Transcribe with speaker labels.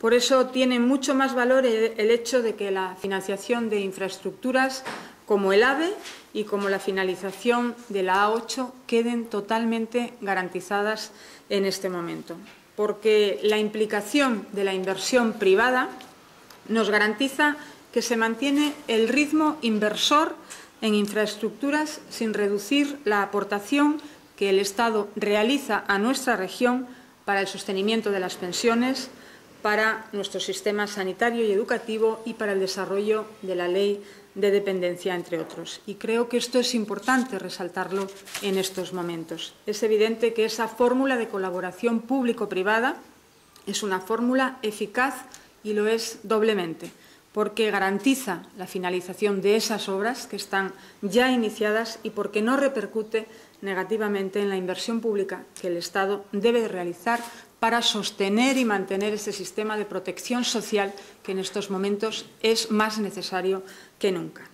Speaker 1: Por eso tiene mucho más valor el hecho de que la financiación de infraestructuras como el AVE y como la finalización de la A8 queden totalmente garantizadas en este momento, porque la implicación de la inversión privada nos garantiza que se mantiene el ritmo inversor en infraestructuras sin reducir la aportación que el Estado realiza a nuestra región para el sostenimiento de las pensiones, para nuestro sistema sanitario y educativo y para el desarrollo de la ley de dependencia, entre otros. Y creo que esto es importante resaltarlo en estos momentos. Es evidente que esa fórmula de colaboración público-privada es una fórmula eficaz y lo es doblemente, porque garantiza la finalización de esas obras que están ya iniciadas y porque no repercute negativamente en la inversión pública que el Estado debe realizar para sostener y mantener ese sistema de protección social que en estos momentos es más necesario que nunca.